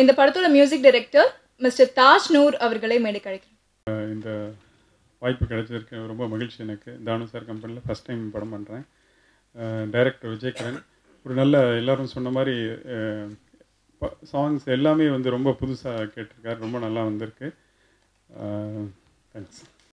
இந்த படத்தோட music director mister Taj Noor அவர்களை மேடை கழிக்கிறேன் இந்த வாய்ப்பு கிடைச்சிருக்கு ரொம்ப மகிழ்ச்சி எனக்கு. தானு சார் கம்பெனியில் ஃபஸ்ட் டைம் படம் பண்ணுறேன் டைரக்டர் விஜயகரன். ஒரு நல்ல எல்லோரும் சொன்ன மாதிரி சாங்ஸ் எல்லாமே வந்து ரொம்ப புதுசாக கேட்டிருக்காரு. ரொம்ப நல்லா வந்திருக்கு. தேங்க்ஸ்